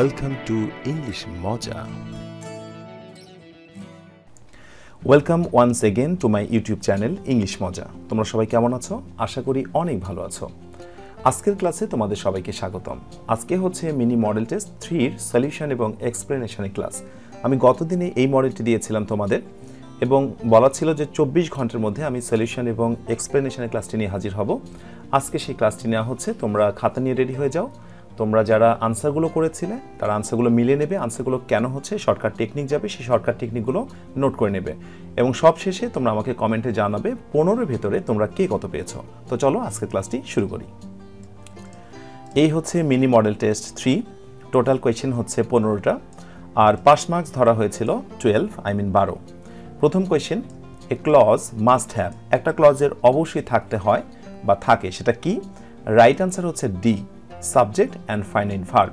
Welcome to English Moja. Welcome once again to my YouTube channel English Moja তোমরা সবাই কেমন আছো? আশা করি অনেক ভালো আছো। আজকের ক্লাসে তোমাদের সবাইকে স্বাগতম। আজকে হচ্ছে মিনি মডেল টেস্ট থ্রির সলিউশন এবং এক্সপ্লেনেশনের ক্লাস আমি গতদিনে এই মডেলটি দিয়েছিলাম তোমাদের এবং বলা ছিল যে চব্বিশ ঘণ্টার মধ্যে আমি সলিউশন এবং এক্সপ্লেনেশনের ক্লাসটি নিয়ে হাজির হব। আজকে সেই ক্লাসটি নেওয়া হচ্ছে, তোমরা খাতা নিয়ে রেডি হয়ে যাও। তোমরা যারা আনসারগুলো করেছিলে, তারা আনসারগুলো মিলিয়ে নেবে। আনসারগুলো কেন হচ্ছে শর্টকাট টেকনিক যাবে, সেই শর্টকাট টেকনিকগুলো নোট করে নেবে। এবং সব শেষে তোমরা আমাকে কমেন্টে জানাবে, পনেরোর ভেতরে তোমরা কে কত পেয়েছ। তো চলো, আজকের ক্লাসটি শুরু করি। এই হচ্ছে mini model test three total question হচ্ছে পনেরোটা, আর পাস মার্কস ধরা হয়েছিল টুয়েলভ আই মিন বারো। প্রথম question a clause must have একটা ক্লজের অবশ্যই থাকতে হয় বা থাকে, সেটা কি? রাইট আনসার হচ্ছে D subject and finite verb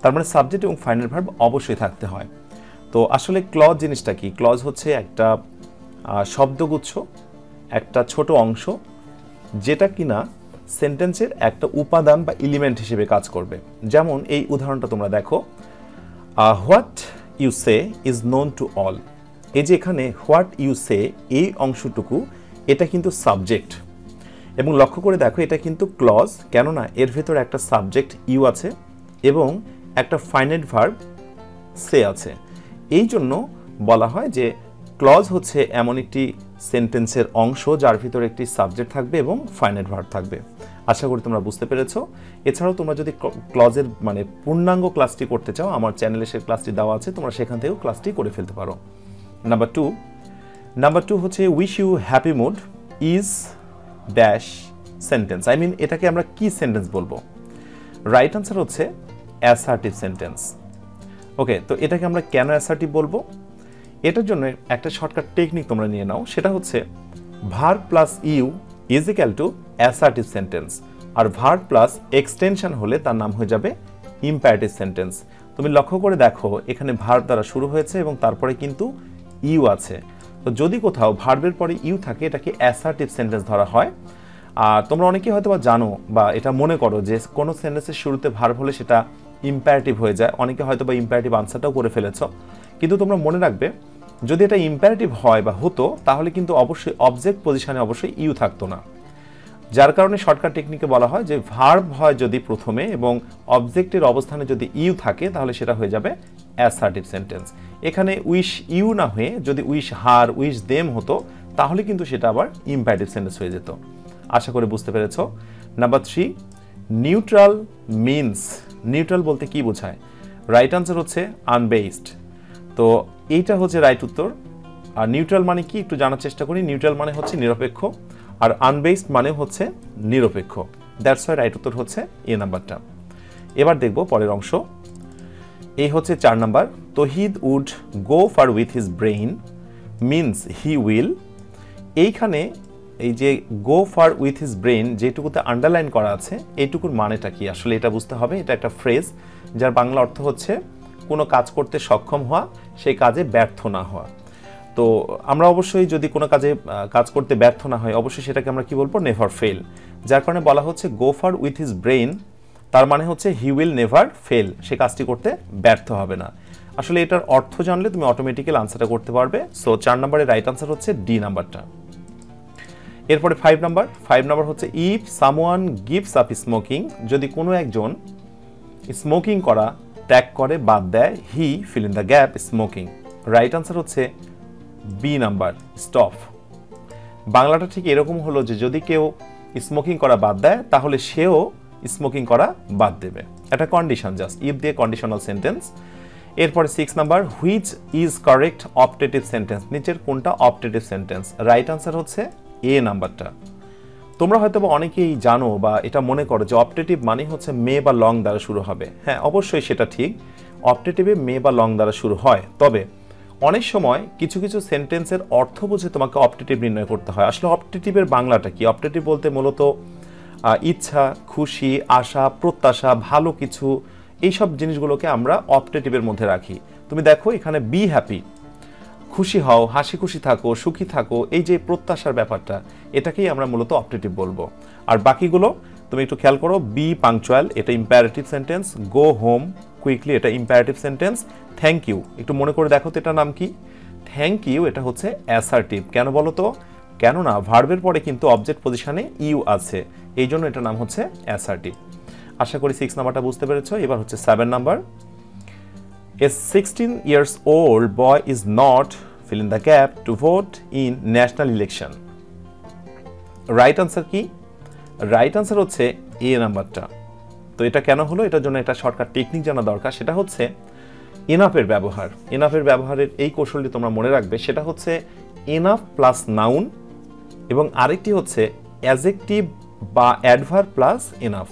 তার মানে সাবজেক্ট এবং ফাইনাল ভার্ব অবশ্যই থাকতে হয়। তো আসলে ক্লজ জিনিসটা কি? ক্লজ হচ্ছে একটা শব্দগুচ্ছ, একটা ছোট অংশ, যেটা কিনা সেন্টেন্সের একটা উপাদান বা এলিমেন্ট হিসেবে কাজ করবে। যেমন এই উদাহরণটা তোমরা দেখো what you say is known to all এই যে এখানে হোয়াট ইউ সে এই অংশটুকু, এটা কিন্তু সাবজেক্ট এবং লক্ষ্য করে দেখো, এটা কিন্তু ক্লজ কেননা এর ভেতরে একটা সাবজেক্ট ইউ আছে এবং একটা ফাইনাইট ভার্ব সে আছে। এই জন্য বলা হয় যে ক্লজ হচ্ছে এমন একটি সেন্টেন্সের অংশ যার ভিতরে একটি সাবজেক্ট থাকবে এবং ফাইনাইট ভার্ব থাকবে। আশা করি তোমরা বুঝতে পেরেছ। এছাড়াও তোমরা যদি ক্লজের মানে পূর্ণাঙ্গ ক্লাসটি করতে চাও, আমার চ্যানেলে সে ক্লাসটি দেওয়া আছে, তোমরা সেখান থেকেও ক্লাসটি করে ফেলতে পারো। নাম্বার টু নাম্বার টু হচ্ছে wish you happy mood is dash sentence I mean এটাকে আমরা কি সেন্টেন্স বলব? রাইট আনসার হচ্ছে অ্যাসার্টিভ সেন্টেন্স ওকে তো এটাকে আমরা কেন অ্যাসার্টিভ বলব? এটার জন্য একটা শর্টকাট টেকনিক তোমরা নিয়ে নাও, সেটা হচ্ছে verb plus you is equal to assertive sentence R verb plus extension হলে তার নাম হয়ে যাবে ইম্প্যারেটিভ সেন্টেন্স তুমি লক্ষ্য করে দেখো, এখানে ভার দ্বারা শুরু হয়েছে এবং তারপরে কিন্তু ইউ আছে। তো যদি কোথাও ভার্বের পরে ইউ থাকে, এটাকে অ্যাসার্টিভ সেন্টেন্স ধরা হয়। আর তোমরা অনেকেই হয়তো বা জানো বা এটা মনে করো যে কোনো সেন্টেন্সের শুরুতে ভার্ব হলে সেটা ইম্প্যারেটিভ হয়ে যায়। অনেকে হয়তো বা ইম্প্যারেটিভ আনসারটাও করে ফেলেছ। কিন্তু তোমরা মনে রাখবে, যদি এটা ইম্প্যারেটিভ হয় বা হতো, তাহলে কিন্তু অবশ্যই অবজেক্ট পজিশনে অবশ্যই ইউ থাকতো না। যার কারণে শর্টকাট টেকনিকে বলা হয় যে ভার্ব হয় যদি প্রথমে এবং অবজেক্টের অবস্থানে যদি ইউ থাকে, তাহলে সেটা হয়ে যাবে অ্যাসার্টিভ সেন্টেন্স এখানে উইশ ইউ না হয়ে যদি উইশ হার, উইশ দেম হতো, তাহলে কিন্তু সেটা আবার ইম্প্যারেটিভ সেন্টেন্স হয়ে যেত। আশা করে বুঝতে পেরেছ? Number three neutral means neutral বলতে কি বোঝায়? রাইট আনসার হচ্ছে আনবেসড তো এইটা হচ্ছে রাইট উত্তর। আর নিউট্রাল মানে কি? একটু জানার চেষ্টা করি। নিউট্রাল মানে হচ্ছে নিরপেক্ষ। আর আনবেসড মানে হচ্ছে নিরপেক্ষ। দ্যাটস ওয়াই রাইট উত্তর হচ্ছে এ নাম্বারটা এবার দেখব পরের অংশ। এই হচ্ছে চার number. Tohid would go far with his brain means he will. এইখানে এই যে go far with his brain যেটুকুতে underline করা আছে এইটুকুর মানেটা কি? আসলে এটা বুঝতে হবে, এটা একটা ফ্রেজ, যার বাংলা অর্থ হচ্ছে কোনো কাজ করতে সক্ষম হওয়া, সেই কাজে ব্যর্থ না হওয়া। তো আমরা অবশ্যই যদি কোনো কাজে কাজ করতে ব্যর্থ না হয় অবশ্যই সেটাকে আমরা কি বলব? Never fail. যার কারণে বলা হচ্ছে go far with his brain তার মানে হচ্ছে হি উইল নেভার ফেল সে কাজটি করতে ব্যর্থ হবে না। আসলে এটার অর্থ জানলে তুমি অটোমেটিক্যাল আনসারটা করতে পারবে। সো চার নম্বরের রাইট আনসার হচ্ছে ডি নাম্বারটা। এরপরে ফাইভ নাম্বার ফাইভ নাম্বার হচ্ছে if someone gives up smoking যদি কোনো একজন স্মোকিং করা, ত্যাগ করে, বাদ দেয় he fill in the gap smoking right answer হচ্ছে বি নাম্বার স্টপ বাংলাটা ঠিক এরকম হলো যে, যদি কেউ স্মোকিং করা বাদ দেয়, তাহলে সেও স্মোকিং করা বাদ দেবে। একটা কন্ডিশন জাস্ট ইফ দিয়ে কন্ডিশনাল সেন্টেন্স এরপরে six number which is correct optative sentence নিচের কোনটা অপটেটিভ সেন্টেন্স রাইট আনসার হচ্ছে এ নাম্বারটা। তোমরা হয়তো অনেকেই জানো বা এটা মনে করো যে অপটেটিভ মানে হচ্ছে মে বা লং দ্বারা শুরু হবে। হ্যাঁ অবশ্যই সেটা ঠিক। অপটেটিভে মে বা লং দ্বারা শুরু হয়। তবে অনেক সময় কিছু কিছু সেন্টেন্সের অর্থ বুঝে তোমাকে অপটেটিভ নির্ণয় করতে হয়। আসলে অপটেটিভের বাংলাটা কি? অপটেটিভ বলতে মূলত ইচ্ছা, খুশি, আশা, প্রত্যাশা, ভালো কিছু, এইসব জিনিসগুলোকে আমরা অপটেটিভের মধ্যে রাখি। তুমি দেখো, এখানে বি হ্যাপি খুশি হও, হাসি খুশি থাকো, সুখী থাকো, এই যে প্রত্যাশার ব্যাপারটা, এটাকেই আমরা মূলত অপটেটিভ বলব। আর বাকিগুলো, তুমি একটু খেয়াল করো বি পাংচুয়াল এটা imperative sentence go home quickly এটা ইম্প্যারেটিভ সেন্টেন্স থ্যাংক ইউ একটু মনে করে দেখো তো এটার নাম কি? থ্যাংক ইউ এটা হচ্ছে অ্যাসার্টিভ কেন বলো তো? কেননা ভার্বের পরে কিন্তু অবজেক্ট পজিশনে ইউ আছে। এই জন্য এটার নাম হচ্ছে অ্যাসার্টিভ আশা করি সিক্স নাম্বারটা বুঝতে পেরেছ। এবার হচ্ছে seven number. A sixteen years old boy is not fill in the gap to vote in national election right answer কি? রাইট আনসার হচ্ছে এ নাম্বারটা। তো এটা কেন হলো? এটার জন্য একটা শর্টকাট টেকনিক জানা দরকার। সেটা হচ্ছে এনাফের ব্যবহার। এনাফের ব্যবহারের এই কৌশলটি তোমরা মনে রাখবে। সেটা হচ্ছে এনাফ প্লাস নাউন এবং আরেকটি হচ্ছে অ্যাজেকটিভ বা অ্যাডভার প্লাস এনাফ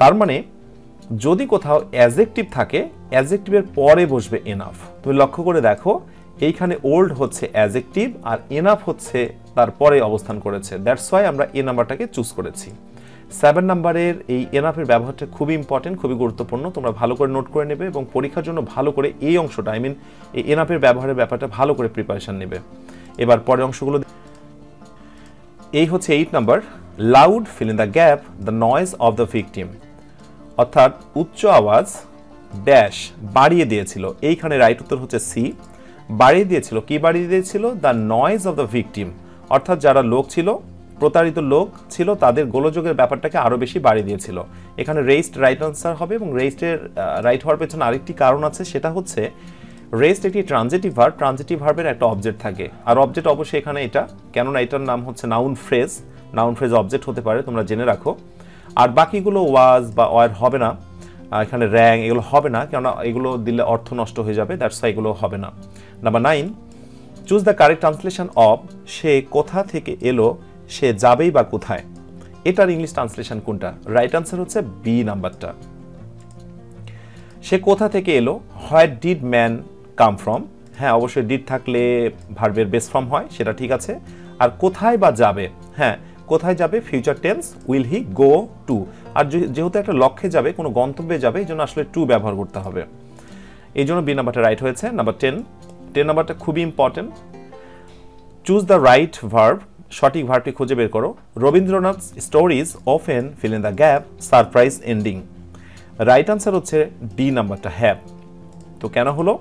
তার মানে যদি কোথাও অ্যাজেকটিভ থাকে অ্যাজেকটিভের পরে বসবে এনাফ তুমি লক্ষ্য করে দেখো, এইখানে ওল্ড হচ্ছে অ্যাজেকটিভ আর এনাফ হচ্ছে তারপরে অবস্থান করেছে। দ্যাটস ওয়াই আমরা এ নাম্বারটাকে চুজ করেছি। সেভেন নাম্বারের এই এনাফের ব্যবহারটা খুবই ইম্পর্টেন্ট খুবই গুরুত্বপূর্ণ। তোমরা ভালো করে নোট করে নেবে এবং পরীক্ষার জন্য ভালো করে এই অংশটা আই মিন এই এনাফের ব্যবহারের ব্যাপারটা ভালো করে প্রিপারেশান নেবে। এবার পরের অংশগুলো এই হচ্ছে eight number. Loud fill in the gap the noise of the victim অর্থাৎ উচ্চ আওয়াজ ড্যাশ বাড়িয়ে দিয়েছিল। এইখানে রাইট উত্তর হচ্ছে সি বাড়িয়ে দিয়েছিল। কি বাড়িয়ে দিয়েছিল? The noise of the victim অর্থাৎ যারা লোক ছিল, প্রতারিত লোক ছিল, তাদের গোলযোগের ব্যাপারটাকে আরও বেশি বাড়িয়ে দিয়েছিল। এখানে রেস্ট রাইট আনসার হবে এবং রেস্টের রাইট হওয়ার পেছনে আরেকটি কারণ আছে, সেটা হচ্ছে রেস্ট একটি ট্রানজিটিভ ভার্ব ট্রানজিটিভ ভার্বের একটা অবজেক্ট থাকে। আর অবজেক্ট অবশ্যই এখানে এটা, কেননা এটার নাম হচ্ছে noun phrase noun phrase object হতে পারে, তোমরা জেনে রাখো। আর বাকিগুলো ওয়াজ বা ওয়ার হবে না। এখানে র্যাং এগুলো হবে না, কেননা এগুলো দিলে অর্থ নষ্ট হয়ে যাবে দ্যাটস এগুলো হবে না। Number nine choose the correct translation of সে কোথা থেকে এলো, সে যাবেই বা কোথায়। এটার ইংলিশ ট্রান্সলেশন কোনটা? রাইট আনসার হচ্ছে বি নাম্বারটা। সে কোথা থেকে এলো what did man come from হ্যাঁ অবশ্যই ডিড থাকলে ভার্বের বেস ফর্ম হয়, সেটা ঠিক আছে। আর কোথায় বা যাবে? হ্যাঁ কোথায় যাবে? Future tense will he go to আর যেহেতু একটা লক্ষ্যে যাবে, কোনো গন্তব্যে যাবে এই জন্য আসলে টু ব্যবহার করতে হবে। এই জন্য বি নাম্বারটা রাইট হয়েছে। নাম্বার টেন টেন নাম্বারটা খুবই important choose the right verb সঠিক ভার্বটি খুঁজে বের করো। Rabindranath stories often fill in the gap surprise ending right answer হচ্ছে ডি নাম্বারটা হ্যাপ তো কেন হলো?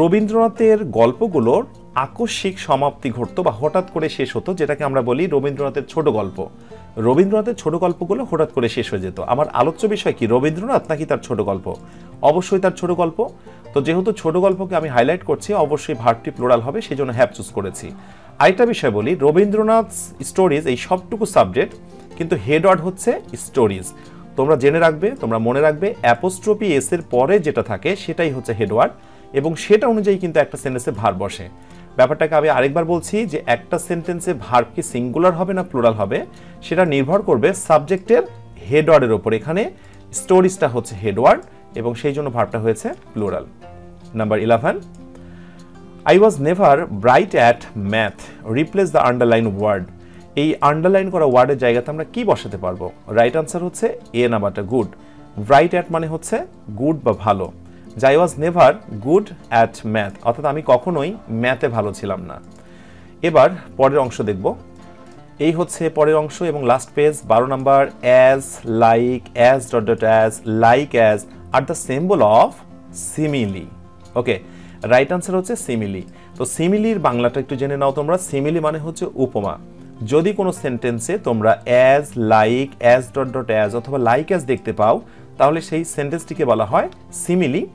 রবীন্দ্রনাথের গল্পগুলোর আকস্মিক সমাপ্তি ঘটতো বা হঠাৎ করে শেষ হতো, যেটাকে আমরা বলি রবীন্দ্রনাথের ছোট গল্প। রবীন্দ্রনাথের ছোট গল্পগুলো হঠাৎ করে শেষ হয়ে যেত। আমার আলোচ্য বিষয় কি, রবীন্দ্রনাথ নাকি তার ছোট গল্প? অবশ্যই তার ছোট গল্প। তো যেহেতু ছোট গল্পকে আমি হাইলাইট করছি, অবশ্যই ভার্বটি প্লোরাল হবে সেই জন্য হ্যাপ চুজ করেছি। আরেকটা বিষয় বলি, রবীন্দ্রনাথ স্টোরিজ, এই সবটুকু সাবজেক্ট কিন্তু হেড হচ্ছে স্টোরিজ। তোমরা জেনে রাখবে, তোমরা মনে রাখবে অ্যাপোস্ট্রপি এস এর পরে যেটা থাকে, সেটাই হচ্ছে হেডওয়ার্ড এবং সেটা অনুযায়ী কিন্তু একটা সেন্টেন্সে ভার বসে। ব্যাপারটাকে আমি আরেকবার বলছি যে একটা সেন্টেন্সে ভার কি সিঙ্গুলার হবে না প্লুরাল হবে, সেটা নির্ভর করবে সাবজেক্টের হেডওয়ার্ডের ওপর এখানে স্টোরিজটা হচ্ছে হেডওয়ার্ড এবং সেই জন্য ভার্বটা হয়েছে plural number eleven I was never bright at math replace the underline word এই আন্ডারলাইন করা ওয়ার্ডের জায়গাতে আমরা কি বসাতে পারব? রাইট আনসার হচ্ছে এ নাম্বারটা গুড ব্রাইট অ্যাট মানে হচ্ছে গুড বা ভালো। I was never good at math অর্থাৎ আমি কখনোই ম্যাথে ভালো ছিলাম না। এবার পরের অংশ দেখব। এই হচ্ছে পরের অংশ এবং লাস্ট পেজ বারো number as like as dot dot as like as are the symbol of simile okay right answer হচ্ছে সিমিলি তো সিমিলির বাংলাটা একটু জেনে নাও তোমরা। সিমিলি মানে হচ্ছে উপমা। যদি কোনো সেন্টেন্সে তোমরা as like as dot dot as অথবা লাইক অ্যাজ দেখতে পাও, তাহলে সেই সেন্টেন্সটিকে বলা হয় সিমিলি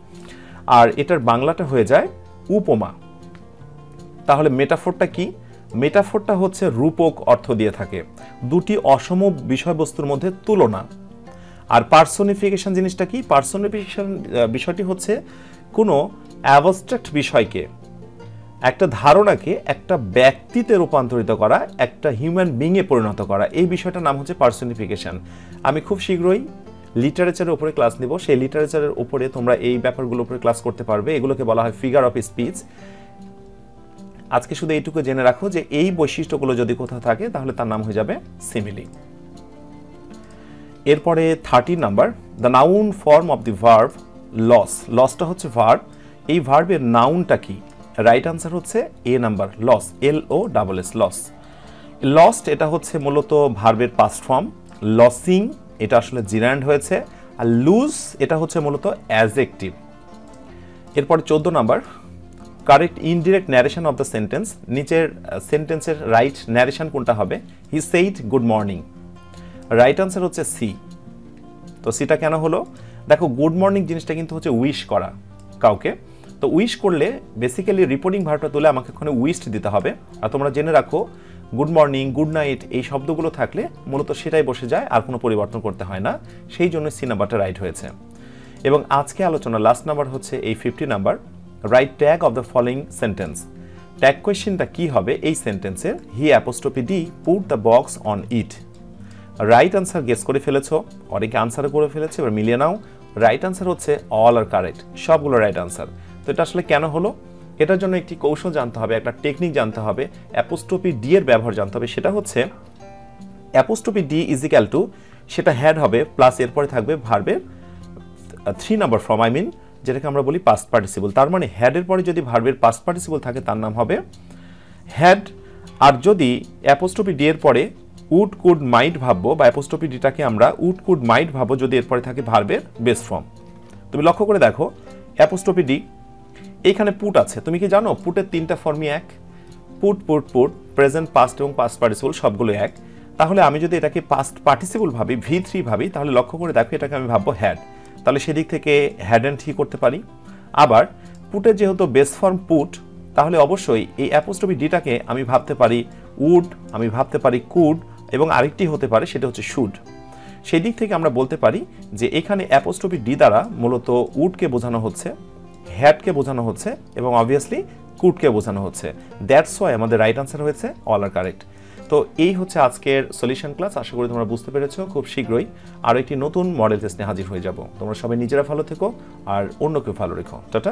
আর এটার বাংলাটা হয়ে যায় উপমা। তাহলে মেটাফোরটা কি? মেটাফোরটা হচ্ছে রূপক অর্থ দিয়ে থাকে। দুটি অসম বিষয়বস্তুর মধ্যে তুলনা। আর পার্সোনিফিকেশন জিনিসটা কি? পার্সোনিফিকেশন বিষয়টি হচ্ছে কোনো অ্যাবস্ট্রাক্ট বিষয়কে, একটা ধারণাকে একটা ব্যক্তিতে রূপান্তরিত করা, একটা হিউম্যান বিংয়ে পরিণত করা। এই বিষয়টার নাম হচ্ছে পার্সোনিফিকেশন। আমি খুব শীঘ্রই লিটারেচারের উপরে ক্লাস নিব। সেই লিটারেচারের উপরে তোমরা এই ব্যাপারগুলোর উপরে ক্লাস করতে পারবে। এগুলোকে বলা হয় ফিগার অফ স্পিচ আজকে শুধু এইটুকু জেনে রাখো যে এই বৈশিষ্ট্যগুলো যদি কোথাও থাকে, তাহলে তার নাম হয়ে যাবে সিমিলি এরপরে thirty number the noun form of the verb loss লসটা হচ্ছে ভার্ব এই ভার্বের নাউনটা কি? রাইট আনসার হচ্ছে A number loss L O double S loss lost এটা হচ্ছে মূলত ভার্বের পাস্ট ফর্ম লসিং এটা আসলে জিরান্ড হয়েছে। আর লুজ এটা হচ্ছে মূলত অ্যাজেক্টিভ এরপর চোদ্দ number correct indirect narration of the sentence নিচের সেন্টেন্সের রাইট ন্যারেশন কোনটা হবে? He said good morning right answer হচ্ছে সি তো সিটা কেন হলো? দেখো গুড মর্নিং জিনিসটা কিন্তু হচ্ছে উইশ করা কাউকে। তো উইশ করলে বেসিক্যালি রিপোর্টিং ভাড়াটা তুলে আমাকে ওখানে উইস্ট দিতে হবে। আর তোমরা জেনে রাখো গুড মর্নিং গুড নাইট এই শব্দগুলো থাকলে মূলত সেটাই বসে যায়, আর কোনো পরিবর্তন করতে হয় না। সেই জন্য সি নাম্বারটা রাইট হয়েছে। এবং আজকে আলোচনা লাস্ট নাম্বার হচ্ছে এই fifty number right tag of the following sentence tag কোয়েশ্চেনটা কী হবে এই সেন্টেন্সের he apostrophe d put the box on it right answer guess করে ফেলেছো, অনেকে আনসারও করে ফেলেছে, এবার মিলিয়ে নাও। রাইট আনসার হচ্ছে অল আর কারেক্ট সবগুলো রাইট আনসার তো এটা আসলে কেন হলো? এটার জন্য একটি কৌশল জানতে হবে, একটা টেকনিক জানতে হবে অ্যাপোস্টপি ডি এর ব্যবহার জানতে হবে। সেটা হচ্ছে apostrophe d is equal to সেটা হ্যাড হবে প্লাস এরপরে থাকবে ভার্বের three number form I mean যেটাকে আমরা বলি পাস্ট পার্টিসিপল তার মানে হ্যাডের পরে যদি ভার্বের পাস্ট পার্টিসিপল থাকে, তার নাম হবে হ্যাড আর যদি অ্যাপোস্টপি ডি এর পরে উড কুড মাইট ভাববো, বা অ্যাপোস্টপি ডিটাকে আমরা উড কুড মাইট ভাববো, যদি এরপরে থাকে ভার্বের বেস ফর্ম তুমি লক্ষ্য করে দেখো অ্যাপোস্টপি ডি এইখানে পুট আছে। তুমি কি জানো? পুটের তিনটা ফর্মই এক। Put put put present past এবং পাস্ট পার্টিসিপল সবগুলো এক। তাহলে আমি যদি এটাকে পাস্ট পার্টিসিপল ভাবি ভি থ্রি ভাবি, তাহলে লক্ষ্য করে দেখো, এটাকে আমি ভাববো হ্যাড তাহলে সেদিক থেকে হ্যাড অ্যান্ড থ্রি করতে পারি। আবার পুটের যেহেতু বেস ফর্ম পুট তাহলে অবশ্যই এই অ্যাপোস্টপি ডিটাকে আমি ভাবতে পারি উড আমি ভাবতে পারি কুড এবং আরেকটি হতে পারে, সেটা হচ্ছে শুড সেই দিক থেকে আমরা বলতে পারি যে এখানে অ্যাপোস্টপি ডি দ্বারা মূলত উডকে বোঝানো হচ্ছে। হ্যাডকে বোঝানো হচ্ছে এবং অবভিয়াসলি কুটকে বোঝানো হচ্ছে। দ্যাটস ওয়াই আমাদের রাইট আনসার হয়েছে অল আর কারেক্ট তো এই হচ্ছে আজকের সলিউশন ক্লাস আশা করি তোমরা বুঝতে পেরেছ, খুব শীঘ্রই আরও একটি নতুন মডেল টেস্ট নিয়ে হাজির হয়ে যাব। তোমরা সবাই নিজেরা ভালো থেকো, আর অন্যকেও ভালো রেখো। টাটা।